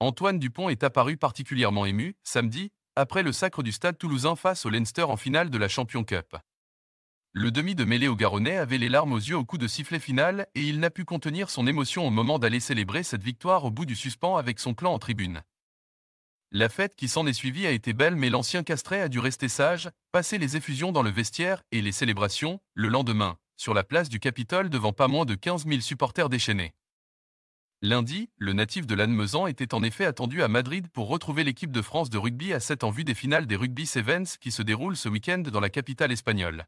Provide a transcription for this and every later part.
Antoine Dupont est apparu particulièrement ému, samedi, après le sacre du stade toulousain face au Leinster en finale de la Champion Cup. Le demi de mêlée au Garonnais avait les larmes aux yeux au coup de sifflet final et il n'a pu contenir son émotion au moment d'aller célébrer cette victoire au bout du suspens avec son clan en tribune. La fête qui s'en est suivie a été belle mais l'ancien castré a dû rester sage, passer les effusions dans le vestiaire et les célébrations, le lendemain, sur la place du Capitole devant pas moins de 15 000 supporters déchaînés. Lundi, le natif de Lannemezan était en effet attendu à Madrid pour retrouver l'équipe de France de rugby à 7 en vue des finales des Rugby Sevens qui se déroulent ce week-end dans la capitale espagnole.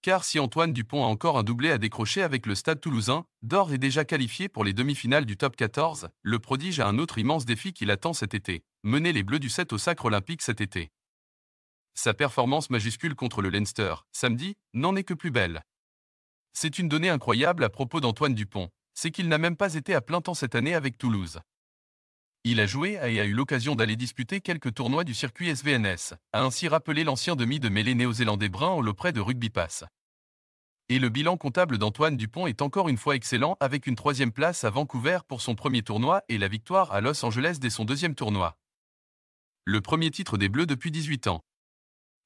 Car si Antoine Dupont a encore un doublé à décrocher avec le Stade toulousain, d'or est déjà qualifié pour les demi-finales du top 14, le prodige a un autre immense défi qui l'attend cet été, mener les Bleus du 7 au sacre olympique cet été. Sa performance majuscule contre le Leinster, samedi, n'en est que plus belle. C'est une donnée incroyable à propos d'Antoine Dupont, c'est qu'il n'a même pas été à plein temps cette année avec Toulouse. Il a joué et a eu l'occasion d'aller disputer quelques tournois du circuit SVNS, a ainsi rappelé l'ancien demi de mêlée néo-zélandais Brun auprès de Rugby Pass. Et le bilan comptable d'Antoine Dupont est encore une fois excellent avec une troisième place à Vancouver pour son premier tournoi et la victoire à Los Angeles dès son deuxième tournoi. Le premier titre des Bleus depuis 18 ans.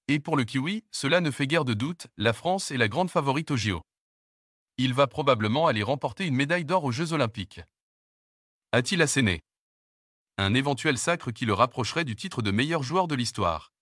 Et pour le Kiwi, cela ne fait guère de doute, la France est la grande favorite au JO. Il va probablement aller remporter une médaille d'or aux Jeux Olympiques. A-t-il asséné? Un éventuel sacre qui le rapprocherait du titre de meilleur joueur de l'histoire.